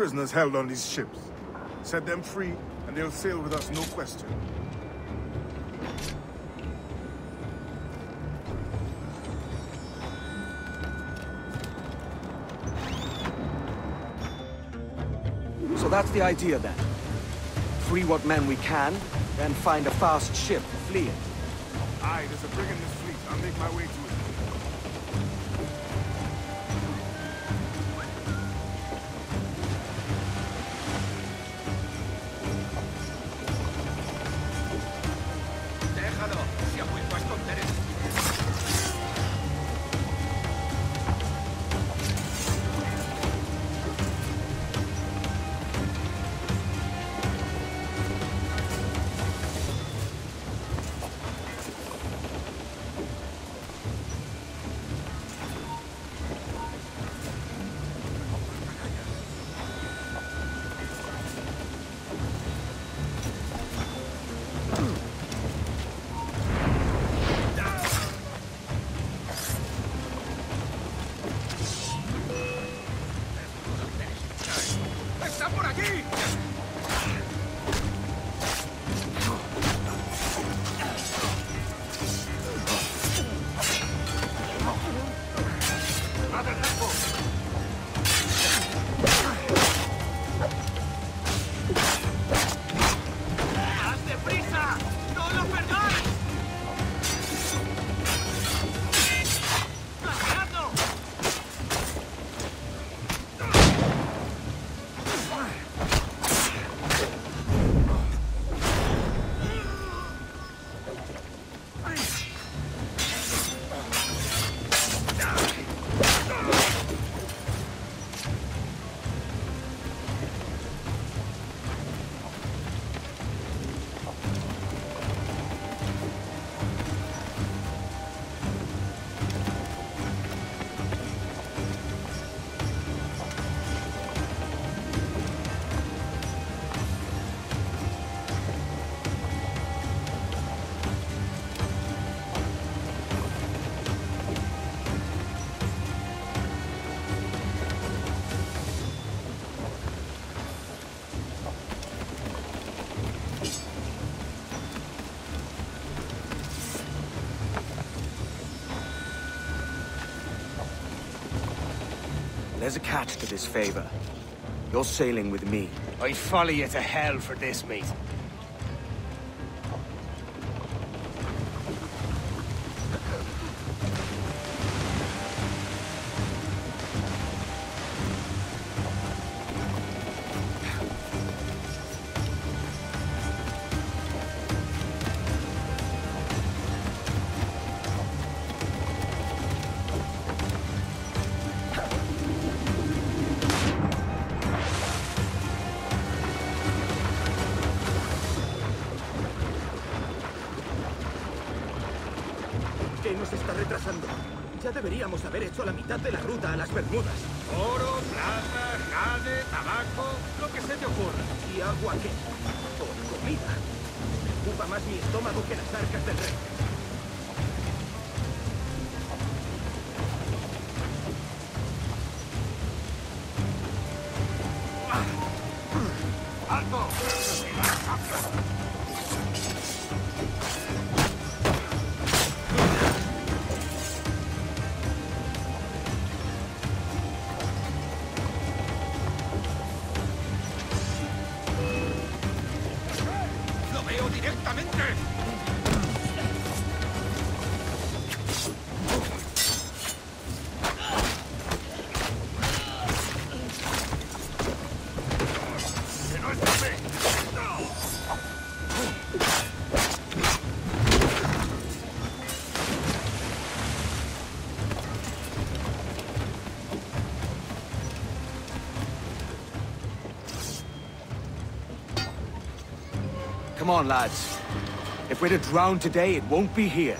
prisoners held on these ships. Set them free, and they'll sail with us no question. So that's the idea then. Free what men we can, then find a fast ship to flee in. Aye, there's a brig in this fleet. I'll make my way to it. There's a catch to this favor. You're sailing with me. I follow you to hell for this, mate. Ya deberíamos haber hecho la mitad de la ruta a las Bermudas. Oro, plata, jade, tabaco, lo que se te ocurra. ¿Y agua qué? O comida. Me ocupa más mi estómago que las arcas del rey. On, lads. If we're to drown today, it won't be here.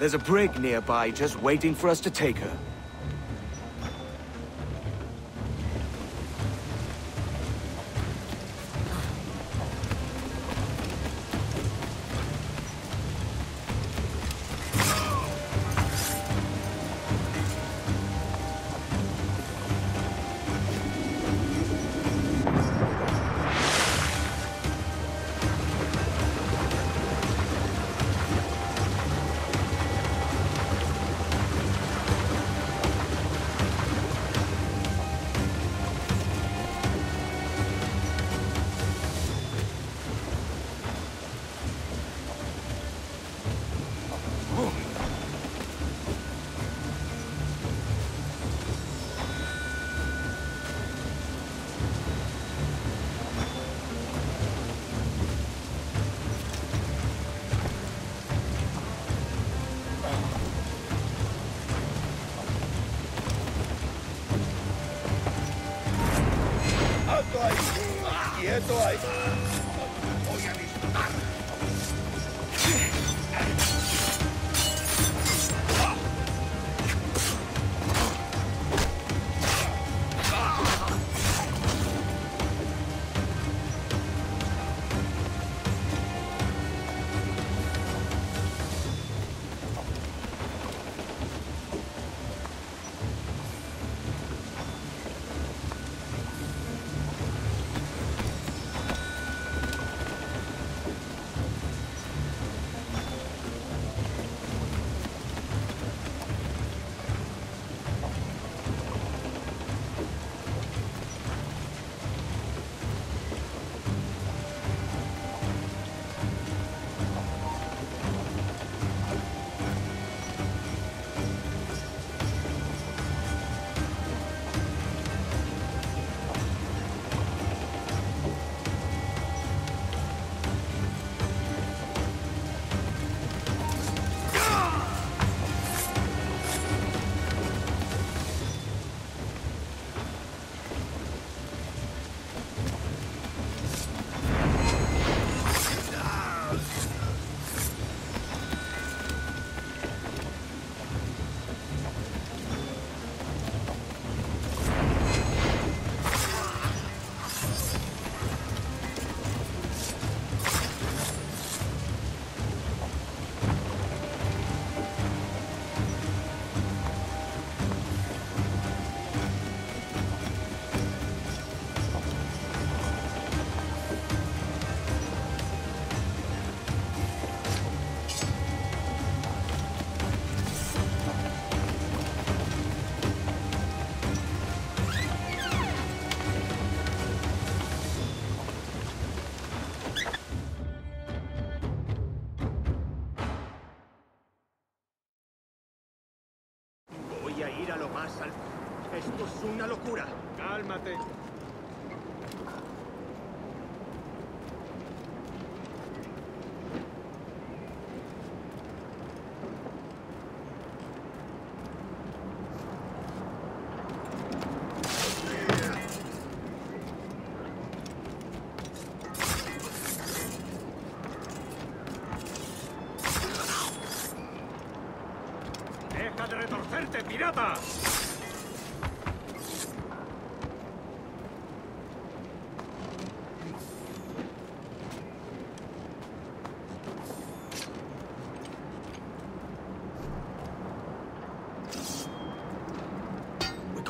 There's a brig nearby just waiting for us to take her.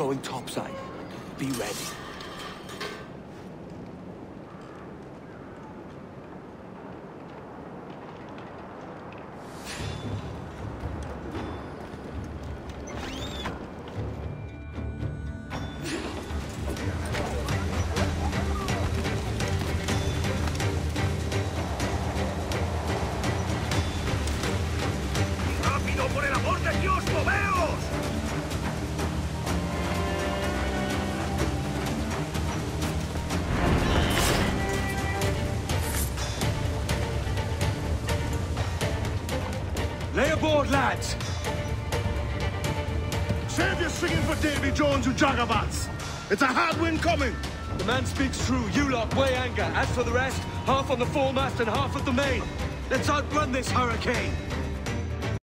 Going topside. Be ready. Lads! Save your singing for Davy Jones, you jagabats! It's a hard wind coming! The man speaks true. You lot weigh anchor. As for the rest, half on the foremast and half at the main. Let's outrun this hurricane.